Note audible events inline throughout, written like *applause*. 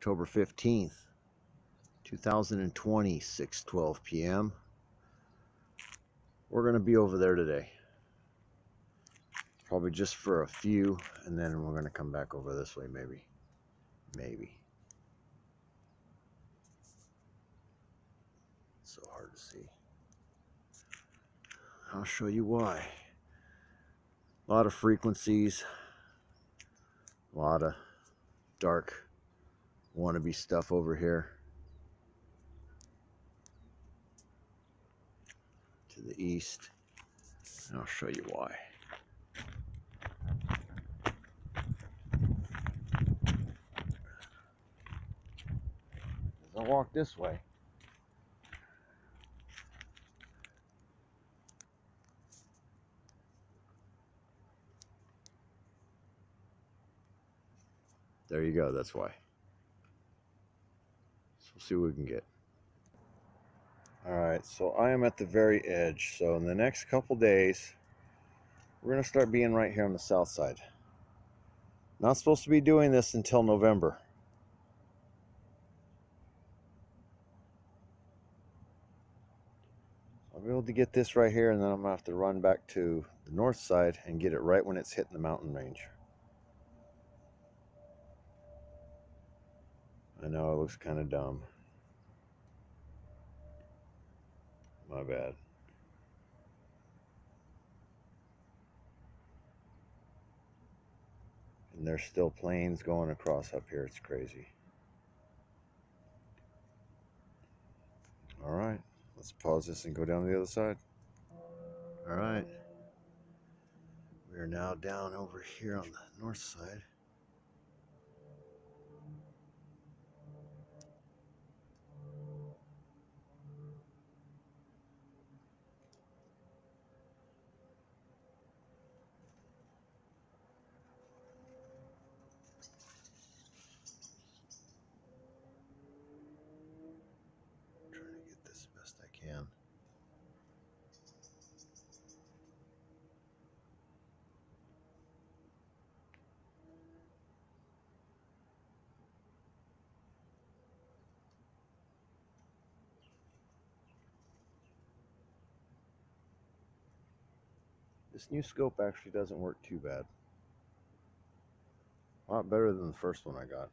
October 15th, 2020, 6:12 p.m. We're going to be over there today. Probably just for a few and then we're going to come back over this way maybe. Maybe. It's So hard to see. I'll show you why. A lot of frequencies, a lot of dark wannabe stuff over here. To the east. And I'll show you why. I'll walk this way. There you go, that's why. We'll see what we can get. Alright, so I am at the very edge. So in the next couple days, we're going to start being right here on the south side. Not supposed to be doing this until November. I'll be able to get this right here and then I'm going to have to run back to the north side and get it right when it's hitting the mountain range. I know it looks kind of dumb. My bad. And there's still planes going across up here. It's crazy. All right, let's pause this and go down to the other side. All right. We are now down over here on the north side. best I can. This new scope actually doesn't work too bad. A lot better than the first one I got.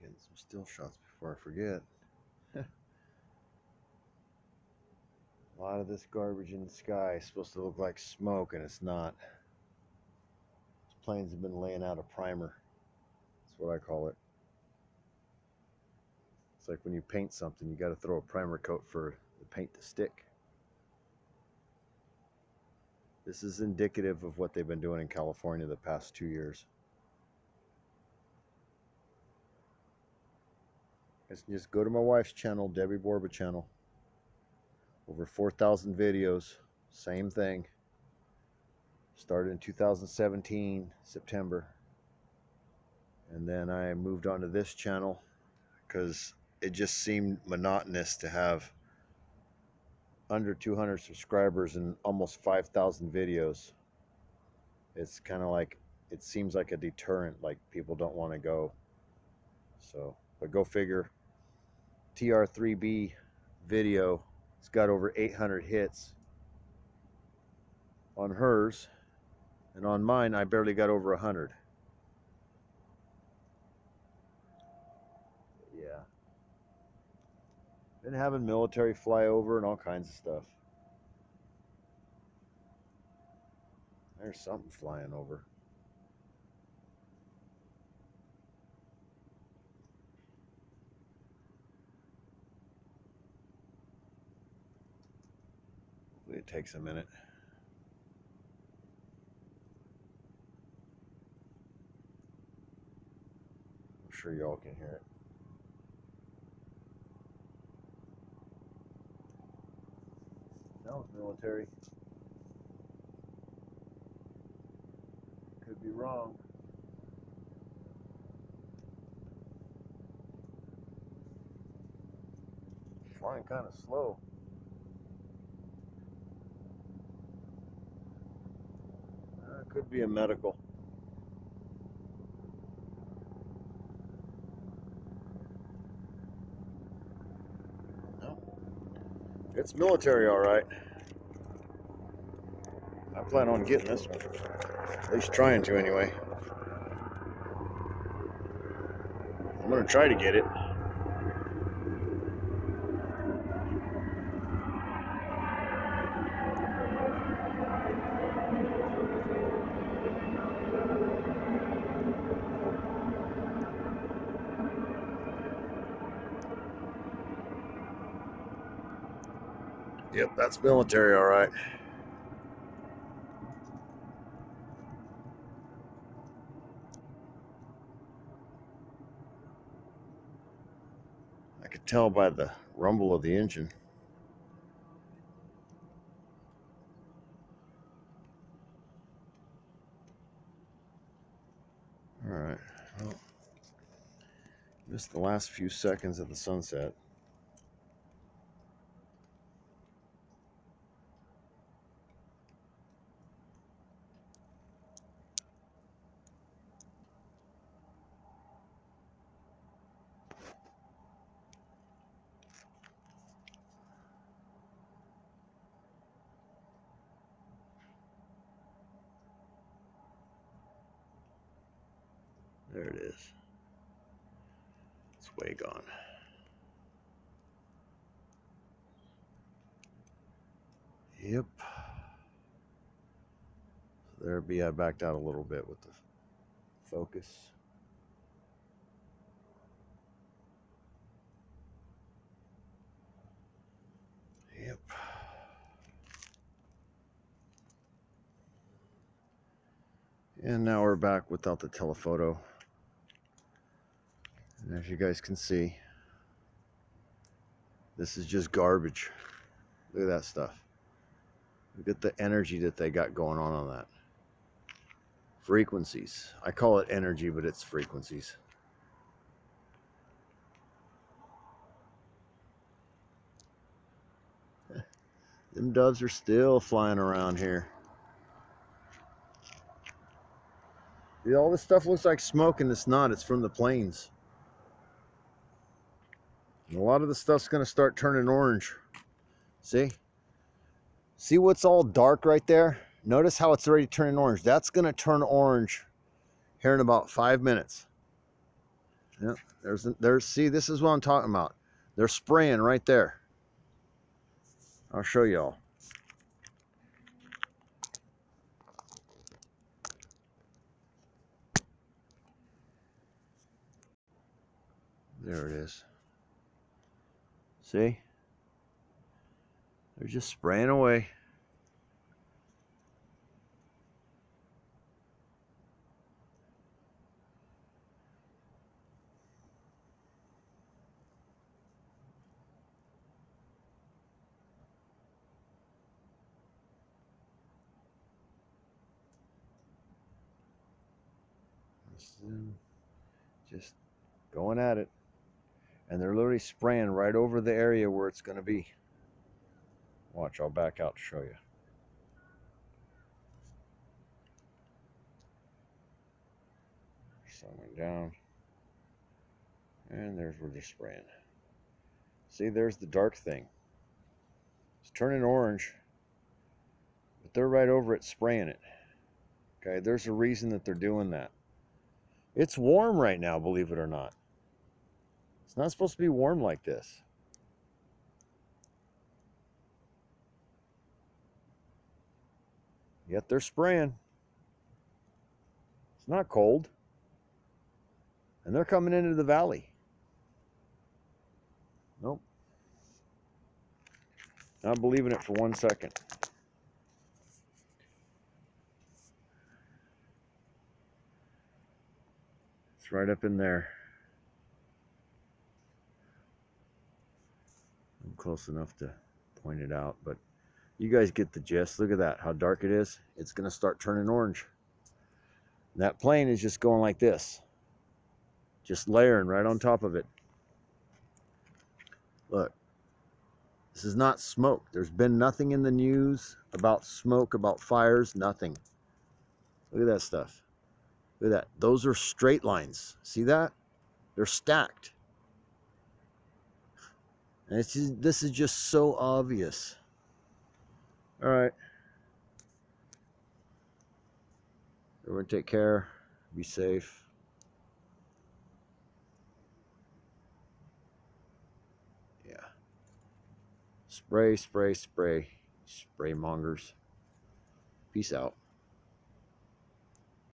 some still shots before I forget. A lot of this garbage in the sky is supposed to look like smoke and it's not. These planes have been laying out a primer. That's what I call it. It's like when you paint something, you got to throw a primer coat for the paint to stick. This is indicative of what they've been doing in California the past two years. just go to my wife's channel, Debbie Borba channel. Over 4,000 videos. Same thing. Started in 2017, September. And then I moved on to this channel because it just seemed monotonous to have under 200 subscribers and almost 5,000 videos. It's kind of like, it seems like a deterrent, like people don't want to go. So, but go figure. TR3B video. It's got over 800 hits on hers. And on mine, I barely got over 100. Yeah. Been having military flyover and all kinds of stuff. There's something flying over. takes a minute. I'm sure y'all can hear it. That was military. Could be wrong. Flying kind of slow. Could be a medical. No. It's military, all right. I plan on getting this one. At least trying to, anyway. I'm going to try to get it. Yep, that's military, all right. I could tell by the rumble of the engine. All right. Well, just the last few seconds of the sunset. There it is. It's way gone. Yep. So there be I backed out a little bit with the focus. Yep. And now we're back without the telephoto. As you guys can see, this is just garbage. Look at that stuff. Look at the energy that they got going on on that. Frequencies. I call it energy, but it's frequencies. *laughs* Them doves are still flying around here. All this stuff looks like smoke and it's not. It's from the planes. A lot of the stuff's going to start turning orange. See? See what's all dark right there? Notice how it's already turning orange. That's going to turn orange here in about five minutes. Yep, there's, there's, see, this is what I'm talking about. They're spraying right there. I'll show y'all. There it is. See? They're just spraying away. Just going at it and they're literally spraying right over the area where it's going to be. Watch, I'll back out to show you. Slowing down. And there's where they're spraying. See, there's the dark thing. It's turning orange, but they're right over it spraying it. Okay, there's a reason that they're doing that. It's warm right now, believe it or not. It's not supposed to be warm like this. Yet they're spraying. It's not cold. And they're coming into the valley. Nope. Not believing it for one second. It's right up in there. Close enough to point it out, but you guys get the gist. Look at that, how dark it is. It's going to start turning orange. That plane is just going like this, just layering right on top of it. Look, This is not smoke. There's been nothing in the news about smoke, about fires, nothing. Look at that stuff. Look at that. Those are straight lines. See that? They're stacked. And it's just, this is just so obvious. All right. Everyone take care. Be safe. Yeah. Spray, spray, spray. Spray mongers. Peace out.